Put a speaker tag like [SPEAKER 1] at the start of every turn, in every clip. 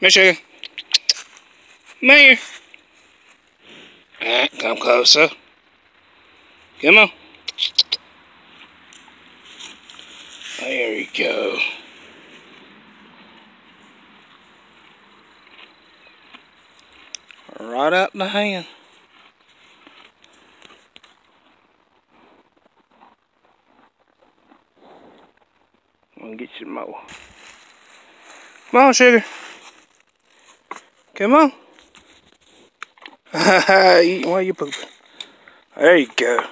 [SPEAKER 1] here, sugar. Come come closer. Come on. There you go. Right in the hand. I'm gonna get you more. Come on, sugar. Come on. Eating while you pooping. There you go.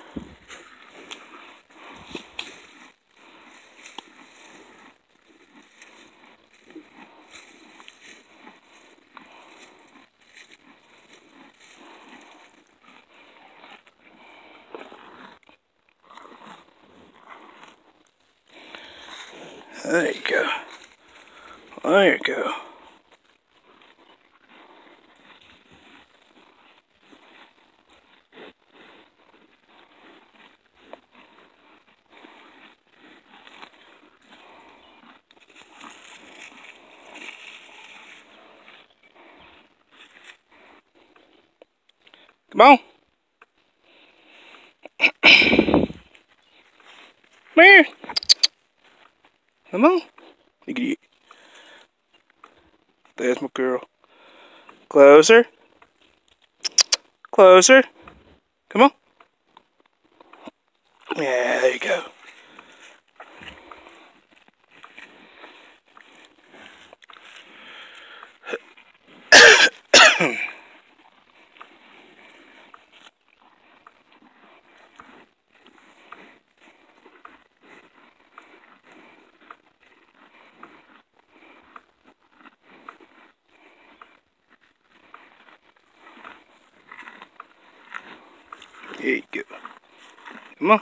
[SPEAKER 1] There you go. There you go. Come on. Come here. Come on. Look at. There's my girl. Closer. Closer. Come on. Yeah, there you go. There you go. Come